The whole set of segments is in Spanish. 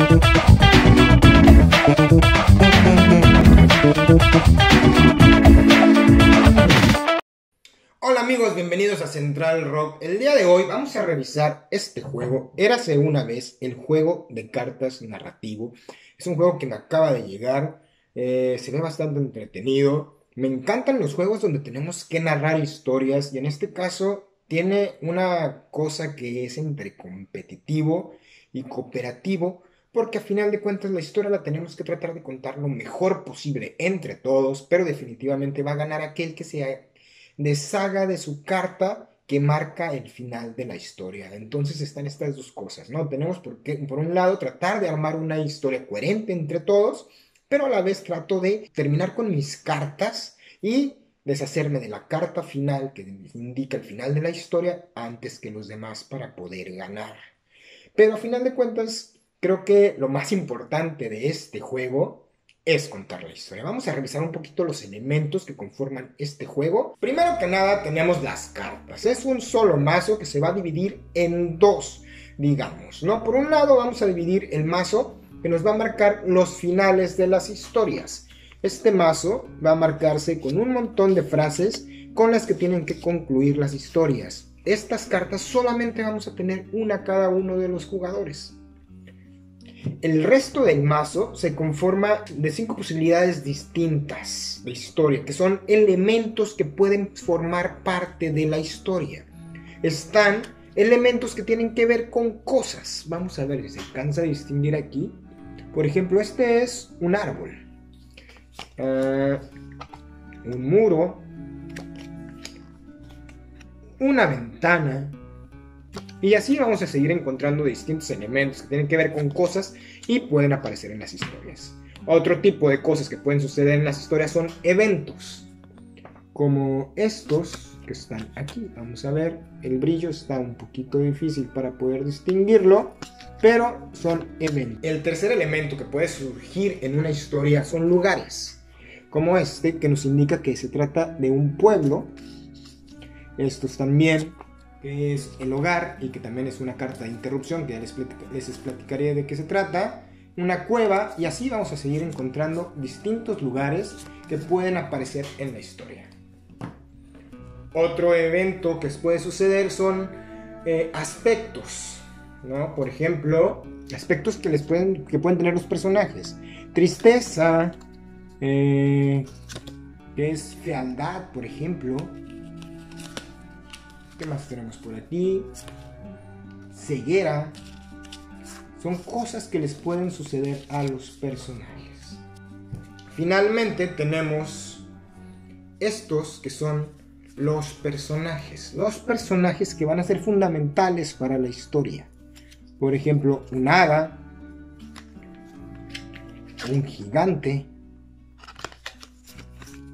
Hola amigos, bienvenidos a Central Rock. El día de hoy vamos a revisar este juego. Érase una vez el juego de cartas narrativo. Es un juego que me acaba de llegar. Eh, se ve bastante entretenido. Me encantan los juegos donde tenemos que narrar historias y en este caso tiene una cosa que es entre competitivo y cooperativo porque a final de cuentas la historia la tenemos que tratar de contar lo mejor posible entre todos, pero definitivamente va a ganar aquel que se deshaga de su carta que marca el final de la historia. Entonces están estas dos cosas, ¿no? Tenemos por, por un lado tratar de armar una historia coherente entre todos, pero a la vez trato de terminar con mis cartas y deshacerme de la carta final que indica el final de la historia antes que los demás para poder ganar. Pero a final de cuentas creo que lo más importante de este juego es contar la historia. Vamos a revisar un poquito los elementos que conforman este juego. Primero que nada tenemos las cartas. Es un solo mazo que se va a dividir en dos, digamos, ¿no? Por un lado vamos a dividir el mazo que nos va a marcar los finales de las historias. Este mazo va a marcarse con un montón de frases con las que tienen que concluir las historias. Estas cartas solamente vamos a tener una cada uno de los jugadores. El resto del mazo se conforma de cinco posibilidades distintas de historia, que son elementos que pueden formar parte de la historia. Están elementos que tienen que ver con cosas. Vamos a ver si se alcanza a distinguir aquí. Por ejemplo, este es un árbol, uh, un muro, una ventana, y así vamos a seguir encontrando distintos elementos que tienen que ver con cosas y pueden aparecer en las historias. Otro tipo de cosas que pueden suceder en las historias son eventos, como estos que están aquí. Vamos a ver, el brillo está un poquito difícil para poder distinguirlo, pero son eventos. El tercer elemento que puede surgir en una historia son lugares, como este que nos indica que se trata de un pueblo. Estos también que es el hogar y que también es una carta de interrupción que ya les, les platicaré de qué se trata, una cueva y así vamos a seguir encontrando distintos lugares que pueden aparecer en la historia. Otro evento que puede suceder son eh, aspectos, ¿no? Por ejemplo, aspectos que, les pueden, que pueden tener los personajes. Tristeza, eh, que es fealdad, por ejemplo, ¿Qué más tenemos por aquí? Ceguera. Son cosas que les pueden suceder a los personajes. Finalmente tenemos estos que son los personajes. Los personajes que van a ser fundamentales para la historia. Por ejemplo, un hada, un gigante,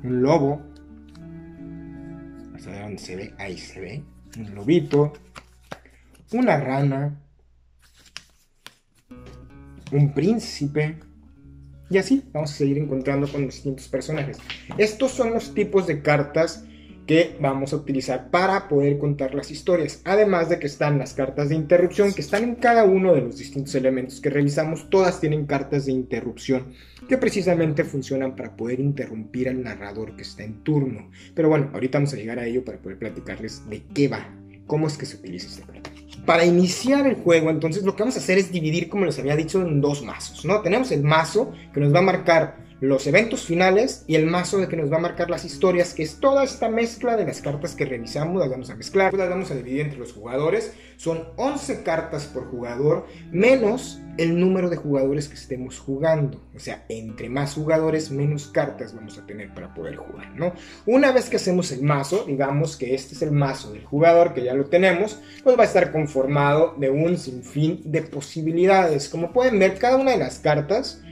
un lobo. Hasta dónde se ve, ahí se ve un lobito, una rana, un príncipe. Y así vamos a seguir encontrando con distintos personajes. Estos son los tipos de cartas que vamos a utilizar para poder contar las historias. Además de que están las cartas de interrupción, que están en cada uno de los distintos elementos que revisamos. Todas tienen cartas de interrupción que precisamente funcionan para poder interrumpir al narrador que está en turno. Pero bueno, ahorita vamos a llegar a ello para poder platicarles de qué va, cómo es que se utiliza esta carta. Para iniciar el juego, entonces lo que vamos a hacer es dividir, como les había dicho, en dos mazos, ¿no? Tenemos el mazo que nos va a marcar los eventos finales y el mazo de que nos va a marcar las historias, que es toda esta mezcla de las cartas que revisamos, las vamos a mezclar, las vamos a dividir entre los jugadores. Son 11 cartas por jugador, menos el número de jugadores que estemos jugando. O sea, entre más jugadores, menos cartas vamos a tener para poder jugar, ¿no? Una vez que hacemos el mazo, digamos que este es el mazo del jugador, que ya lo tenemos, pues va a estar conformado de un sinfín de posibilidades. Como pueden ver, cada una de las cartas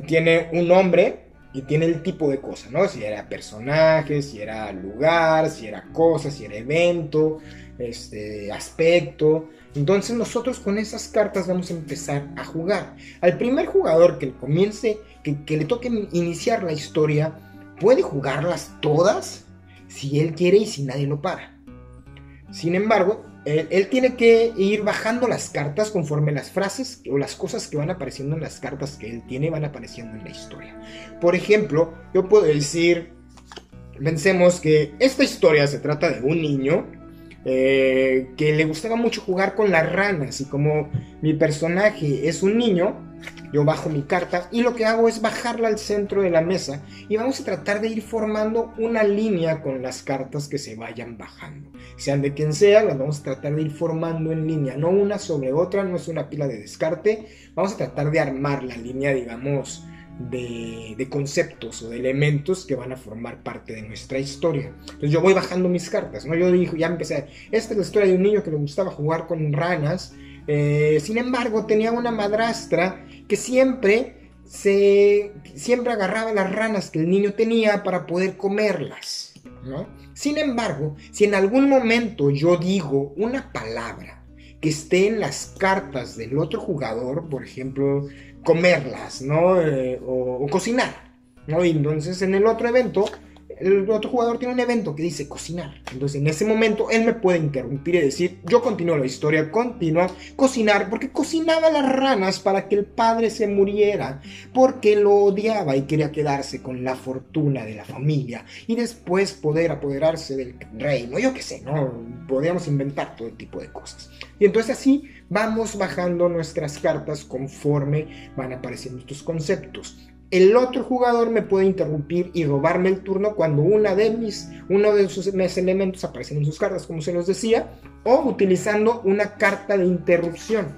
tiene un nombre y tiene el tipo de cosa, ¿no? Si era personaje, si era lugar, si era cosa, si era evento, este, aspecto. Entonces nosotros con esas cartas vamos a empezar a jugar. Al primer jugador que comience, que le toque iniciar la historia, puede jugarlas todas si él quiere y si nadie lo para. Sin embargo, él, tiene que ir bajando las cartas conforme las frases o las cosas que van apareciendo en las cartas que él tiene van apareciendo en la historia. Por ejemplo, yo puedo decir, pensemos que esta historia se trata de un niño eh, que le gustaba mucho jugar con las ranas. Y como mi personaje es un niño, yo bajo mi carta y lo que hago es bajarla al centro de la mesa y vamos a tratar de ir formando una línea con las cartas que se vayan bajando. Sean de quien sea, las vamos a tratar de ir formando en línea, no una sobre otra, no es una pila de descarte, vamos a tratar de armar la línea, digamos, de, conceptos o de elementos que van a formar parte de nuestra historia. Entonces yo voy bajando mis cartas, ¿no? Yo digo, ya empecé, esta es la historia de un niño que le gustaba jugar con ranas, eh, sin embargo tenía una madrastra que siempre se siempre agarraba las ranas que el niño tenía para poder comerlas, ¿no? Sin embargo, si en algún momento yo digo una palabra que esté en las cartas del otro jugador, por ejemplo, comerlas, ¿no? Eh, o, cocinar, ¿no? Y entonces en el otro evento, el otro jugador tiene un evento que dice cocinar. Entonces en ese momento él me puede interrumpir y decir, yo continúo la historia, continúa cocinar, porque cocinaba las ranas para que el padre se muriera, porque lo odiaba y quería quedarse con la fortuna de la familia y después poder apoderarse del reino, yo qué sé, ¿no? Podríamos inventar todo tipo de cosas. Y entonces así vamos bajando nuestras cartas conforme van apareciendo estos conceptos. El otro jugador me puede interrumpir y robarme el turno cuando una de mis, uno de sus elementos aparecen en sus cartas, como se los decía, o utilizando una carta de interrupción.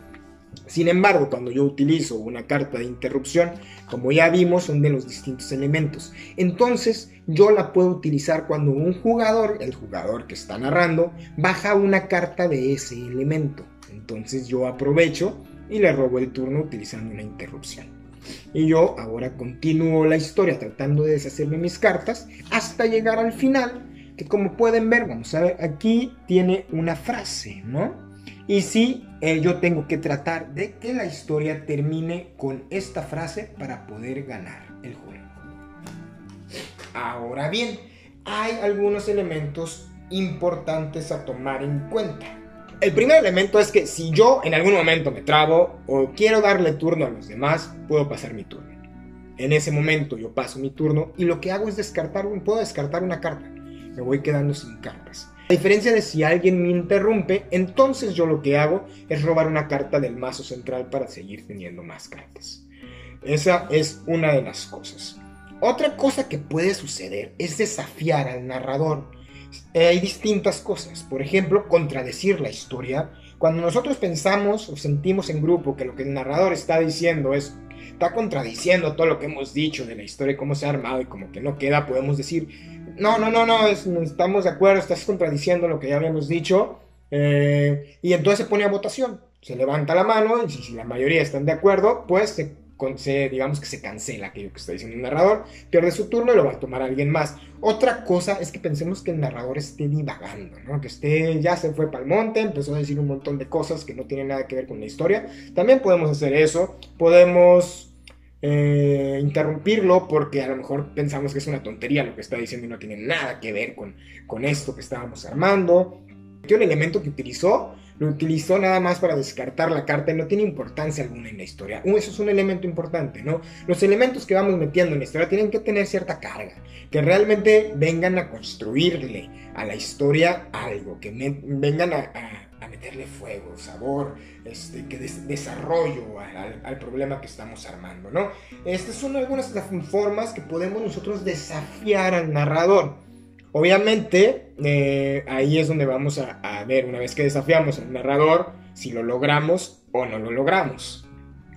Sin embargo, cuando yo utilizo una carta de interrupción, como ya vimos, son de los distintos elementos. Entonces, yo la puedo utilizar cuando un jugador, el jugador que está narrando, baja una carta de ese elemento. Entonces yo aprovecho y le robo el turno utilizando una interrupción. Y yo ahora continúo la historia tratando de deshacerme mis cartas hasta llegar al final, que como pueden ver, vamos a ver, aquí tiene una frase, ¿no? Y sí, eh, yo tengo que tratar de que la historia termine con esta frase para poder ganar el juego. Ahora bien, hay algunos elementos importantes a tomar en cuenta. El primer elemento es que si yo en algún momento me trabo o quiero darle turno a los demás, puedo pasar mi turno. En ese momento yo paso mi turno y lo que hago es descartar, puedo descartar una carta. Me voy quedando sin cartas. A diferencia de si alguien me interrumpe, entonces yo lo que hago es robar una carta del mazo central para seguir teniendo más cartas. Esa es una de las cosas. Otra cosa que puede suceder es desafiar al narrador. Eh, hay distintas cosas. Por ejemplo, contradecir la historia. Cuando nosotros pensamos o sentimos en grupo que lo que el narrador está diciendo es está contradiciendo todo lo que hemos dicho de la historia, cómo se ha armado y como que no queda, podemos decir, no, no, no, no, estamos de acuerdo, estás contradiciendo lo que ya habíamos dicho. Eh, y entonces se pone a votación. Se levanta la mano y si, la mayoría están de acuerdo, pues se, digamos que se cancela aquello que está diciendo el narrador, pierde su turno y lo va a tomar alguien más. Otra cosa es que pensemos que el narrador esté divagando, ¿no? que esté, ya se fue para el monte, empezó a decir un montón de cosas que no tienen nada que ver con la historia. También podemos hacer eso, podemos eh, interrumpirlo porque a lo mejor pensamos que es una tontería lo que está diciendo y no tiene nada que ver con, con esto que estábamos armando. El elemento que utilizó lo utilizó nada más para descartar la carta y no tiene importancia alguna en la historia. Eso es un elemento importante, ¿no? Los elementos que vamos metiendo en la historia tienen que tener cierta carga, que realmente vengan a construirle a la historia algo, que vengan a meterle fuego, sabor, este, que desarrollo al, problema que estamos armando, ¿no? Estas son algunas de las formas que podemos nosotros desafiar al narrador. Obviamente, eh, ahí es donde vamos a, a ver, una vez que desafiamos al narrador, si lo logramos o no lo logramos.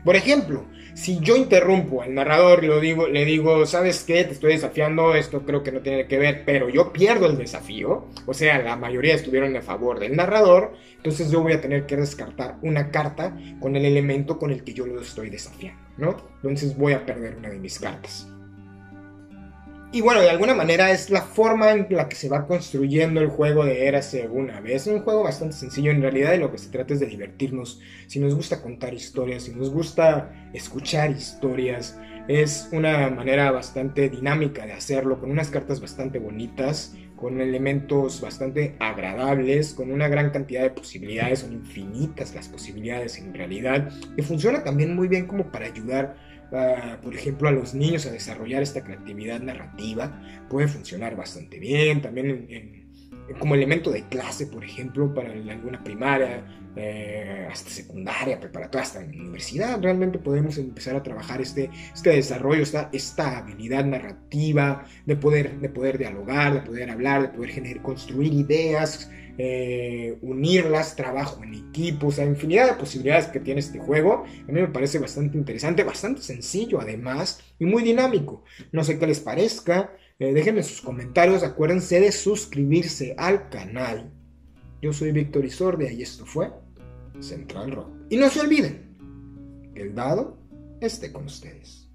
Por ejemplo, si yo interrumpo al narrador y lo digo, le digo, ¿sabes qué? Te estoy desafiando, esto creo que no tiene que ver, pero yo pierdo el desafío, o sea, la mayoría estuvieron a favor del narrador, entonces yo voy a tener que descartar una carta con el elemento con el que yo lo estoy desafiando, ¿no? Entonces voy a perder una de mis cartas. Y bueno, de alguna manera es la forma en la que se va construyendo el juego de Érase una vez. Es un juego bastante sencillo, en realidad de lo que se trata es de divertirnos. Si nos gusta contar historias, si nos gusta escuchar historias, es una manera bastante dinámica de hacerlo, con unas cartas bastante bonitas, con elementos bastante agradables, con una gran cantidad de posibilidades, son infinitas las posibilidades en realidad, y funciona también muy bien como para ayudar, por ejemplo, a los niños a desarrollar esta creatividad narrativa, puede funcionar bastante bien, también como elemento de clase, por ejemplo, para alguna primaria, eh, hasta secundaria, preparatoria, hasta universidad, realmente podemos empezar a trabajar este, este desarrollo, esta, esta habilidad narrativa de poder, de poder dialogar, de poder hablar, de poder generar, construir ideas, eh, unirlas, trabajo en equipo, o infinidad de posibilidades que tiene este juego. A mí me parece bastante interesante, bastante sencillo además y muy dinámico. No sé qué les parezca, eh, déjenme sus comentarios, acuérdense de suscribirse al canal. Yo soy Víctor Isordia y esto fue Central Rock. Y no se olviden que el dado esté con ustedes.